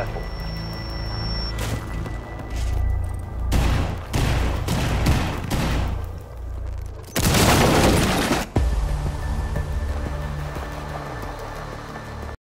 successful.